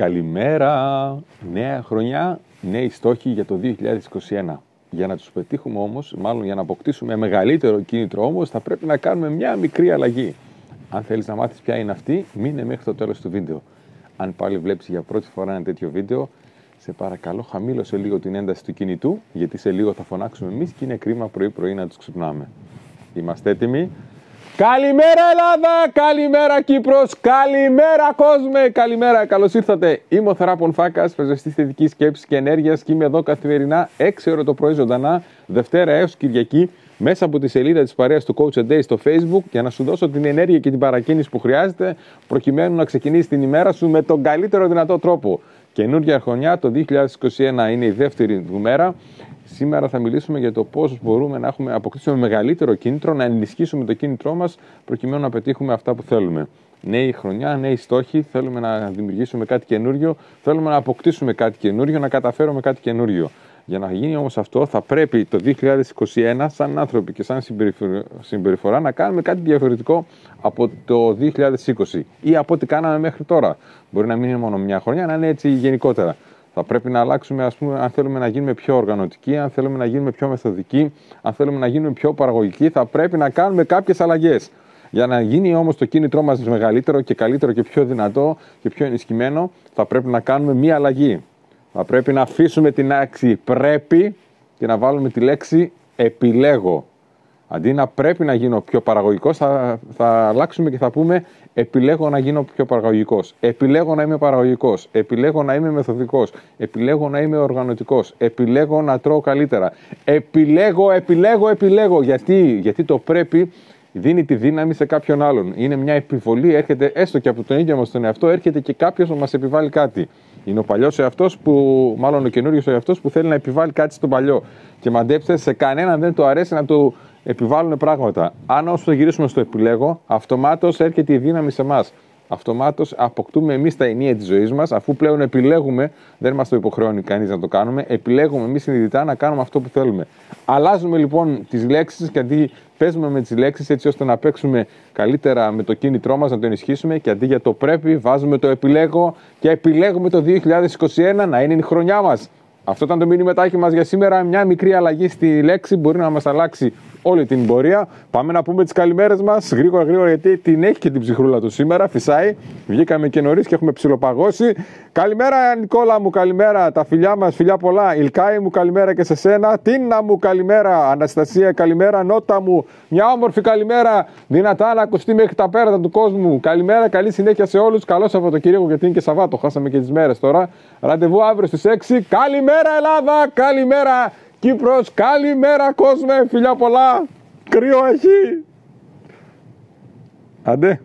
Καλημέρα! Νέα χρονιά, νέοι στόχοι για το 2021. Για να τους πετύχουμε όμως, μάλλον για να αποκτήσουμε μεγαλύτερο κίνητρο όμως, θα πρέπει να κάνουμε μια μικρή αλλαγή. Αν θέλεις να μάθεις ποια είναι αυτή, μείνε μέχρι το τέλος του βίντεο. Αν πάλι βλέπεις για πρώτη φορά ένα τέτοιο βίντεο, σε παρακαλώ χαμήλωσε λίγο την ένταση του κινητού, γιατί σε λίγο θα φωνάξουμε εμείς και είναι κρίμα πρωί-πρωί να τους ξυπνάμε. Είμαστε έτοιμοι; Καλημέρα Ελλάδα, καλημέρα Κύπρος, καλημέρα κόσμε, καλημέρα, καλώς ήρθατε. Είμαι ο Θεράπον Φάκας, πρεσβευτής θετική σκέψης και ενέργειας και είμαι εδώ καθημερινά 6 ώρα το πρωί ζωντανά, Δευτέρα έως Κυριακή, μέσα από τη σελίδα της παρέας του Coach a Day στο Facebook για να σου δώσω την ενέργεια και την παρακίνηση που χρειάζεται προκειμένου να ξεκινήσεις την ημέρα σου με τον καλύτερο δυνατό τρόπο. Καινούργια χρονιά, το 2021 είναι η δεύτερη μέρα Σήμερα θα μιλήσουμε για το πώς μπορούμε να έχουμε, αποκτήσουμε μεγαλύτερο κίνητρο, να ενισχύσουμε το κίνητρό μας προκειμένου να πετύχουμε αυτά που θέλουμε. Νέη χρονιά, νέοι στόχοι, θέλουμε να δημιουργήσουμε κάτι καινούριο, θέλουμε να αποκτήσουμε κάτι καινούριο, να καταφέρουμε κάτι καινούριο. Για να γίνει όμως αυτό, θα πρέπει το 2021, σαν άνθρωποι και σαν συμπεριφορά, να κάνουμε κάτι διαφορετικό από το 2020 ή από ό,τι κάναμε μέχρι τώρα. Μπορεί να μην είναι μόνο μια χρονιά, να είναι έτσι γενικότερα. Θα πρέπει να αλλάξουμε, ας πούμε, αν θέλουμε να γίνουμε πιο οργανωτικοί, αν θέλουμε να γίνουμε πιο μεθοδικοί, αν θέλουμε να γίνουμε πιο παραγωγικοί, θα πρέπει να κάνουμε κάποιες αλλαγές. Για να γίνει όμως το κίνητρό μας μεγαλύτερο και καλύτερο και πιο δυνατό και πιο ενισχυμένο, θα πρέπει να κάνουμε μία αλλαγή. Θα πρέπει να αφήσουμε την άξη πρέπει και να βάλουμε τη λέξη επιλέγω. Αντί να πρέπει να γίνω πιο παραγωγικός, θα, θα αλλάξουμε και θα πούμε επιλέγω να γίνω πιο παραγωγικός. Επιλέγω να είμαι παραγωγικός. Επιλέγω να είμαι μεθοδικός. Επιλέγω να είμαι οργανωτικός. Επιλέγω να τρώω καλύτερα. Επιλέγω, επιλέγω, επιλέγω. Γιατί, γιατί το πρέπει δίνει τη δύναμη σε κάποιον άλλον. Είναι μια επιβολή, έρχεται έστω και από τον ίδιο μας τον εαυτό, έρχεται και κάποιος να μας επιβάλλει κάτι. Είναι ο παλιός εαυτός που, μάλλον ο καινούριος εαυτός που θέλει να επιβάλλει κάτι στον παλιό. Και μαντέψτε, σε κανέναν δεν του αρέσει να του επιβάλλουν πράγματα. Αν όσο το γυρίσουμε στο επιλέγω, αυτομάτως έρχεται η δύναμη σε εμά. Αυτομάτως αποκτούμε εμείς τα ενία της ζωής μας, αφού πλέον επιλέγουμε, δεν μας το υποχρεώνει κανείς να το κάνουμε, επιλέγουμε εμείς συνειδητά να κάνουμε αυτό που θέλουμε. Αλλάζουμε λοιπόν τις λέξεις και αντί παίζουμε με τις λέξεις έτσι ώστε να παίξουμε καλύτερα με το κίνητρό μας, να το ενισχύσουμε και αντί για το πρέπει, βάζουμε το επιλέγω και επιλέγουμε το 2021 να είναι η χρονιά μας. Αυτό ήταν το μήνυματάκι μας για σήμερα. Μια μικρή αλλαγή στη λέξη μπορεί να μας αλλάξει όλη την πορεία. Πάμε να πούμε τις καλημέρες μας γρήγορα γρήγορα γιατί την έχει και την ψυχρούλα του σήμερα. Φυσάει. Βγήκαμε και νωρίς και έχουμε ψιλοπαγώσει. Καλημέρα Νικόλα μου, καλημέρα. Τα φιλιά μας, φιλιά πολλά. Ηλκάη μου, καλημέρα και σε σένα. Τίνα μου, καλημέρα. Αναστασία, καλημέρα. Νότα μου, μια όμορφη καλημέρα. Δυνατά να ακουστεί μέχρι τα πέρατα του κόσμου. Καλημέρα, καλή συνέχεια σε όλους. Καλό Σαββατοκύριακο γιατί είναι και Σαββάτο. Χάσαμε και τις μέρες τώρα. Ραντεβού αύριο στις 6. Καλημέρα Ελλάδα, καλημέρα. Κύπρος, καλημέρα κόσμε, φιλιά πολλά, κρύο έχει. Άντε.